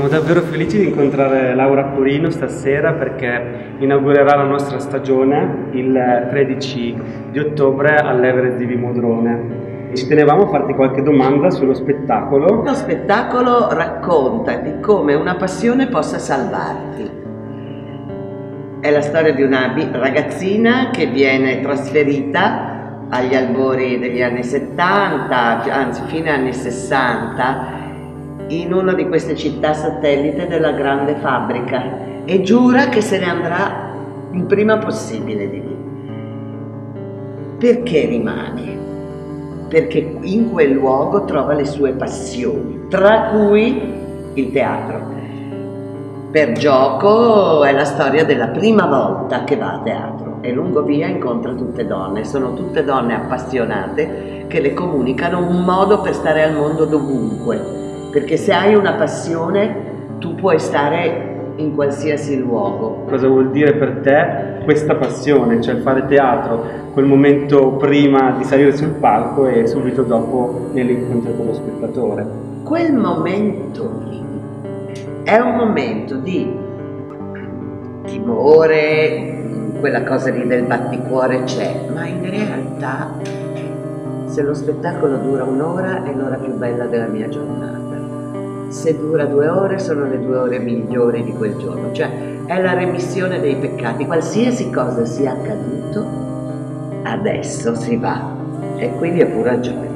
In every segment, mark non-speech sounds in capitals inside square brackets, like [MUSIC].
Siamo davvero felici di incontrare Laura Curino stasera perché inaugurerà la nostra stagione il 13 di ottobre all'Everest di Vimodrone. Ci tenevamo a farti qualche domanda sullo spettacolo. Lo spettacolo racconta di come una passione possa salvarti. È la storia di una ragazzina che viene trasferita agli albori degli anni 70, anzi fine anni 60, in una di queste città satellite della grande fabbrica e giura che se ne andrà il prima possibile di lì. Perché rimane? Perché in quel luogo trova le sue passioni, tra cui il teatro. Per gioco è la storia della prima volta che va a teatro e lungo via incontra tutte donne, sono tutte donne appassionate che le comunicano un modo per stare al mondo dovunque perché se hai una passione tu puoi stare in qualsiasi luogo. Cosa vuol dire per te questa passione, cioè fare teatro, quel momento prima di salire sul palco e subito dopo nell'incontro con lo spettatore? Quel momento lì è un momento di timore, quella cosa lì del batticuore c'è, ma in realtà se lo spettacolo dura un'ora è l'ora più bella della mia giornata se dura due ore sono le due ore migliori di quel giorno, cioè è la remissione dei peccati, qualsiasi cosa sia accaduto, adesso si va e quindi è pura gioia.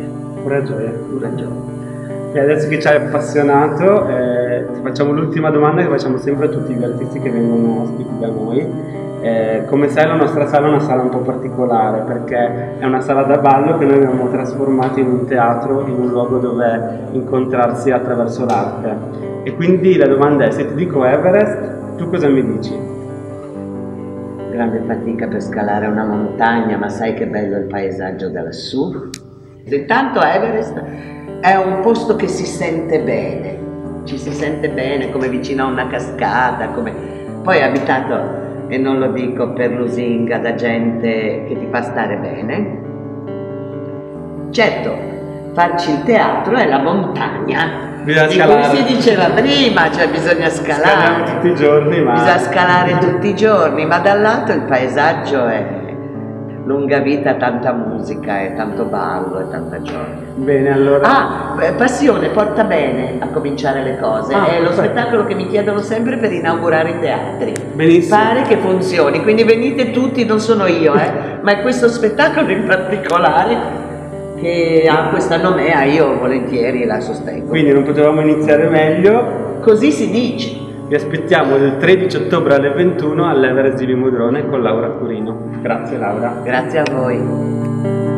Pura gioia. Pura gioia. E adesso che ci hai appassionato, eh, ti facciamo l'ultima domanda che facciamo sempre a tutti gli artisti che vengono ospiti da noi eh, come sai la nostra sala è una sala un po' particolare perché è una sala da ballo che noi abbiamo trasformato in un teatro, in un luogo dove incontrarsi attraverso l'arte. E quindi la domanda è, se ti dico Everest, tu cosa mi dici? Grande fatica per scalare una montagna, ma sai che bello il paesaggio da lassù? Intanto Everest è un posto che si sente bene, ci si sente bene come vicino a una cascata, come... poi abitato e non lo dico per lusinga da gente che ti fa stare bene. Certo, farci il teatro è la montagna. Bisogna di scalare. cui si diceva prima, cioè bisogna scalare. Scaliamo tutti i giorni, ma... Bisogna scalare tutti i giorni, ma dall'altro il paesaggio è lunga vita, tanta musica e tanto ballo e tanta gioia. Bene, allora. Ah, passione porta bene a cominciare le cose. Ah, è lo spettacolo che mi chiedono sempre per inaugurare i teatri. Benissimo. Pare che funzioni, quindi venite tutti, non sono io, eh, [LAUGHS] ma è questo spettacolo in particolare che ha questa nomea, io volentieri la sostengo. Quindi non potevamo iniziare meglio. Così si dice. Vi aspettiamo il 13 ottobre alle 21 all'Everest di Limudrone con Laura Curino. Grazie Laura. Grazie a voi.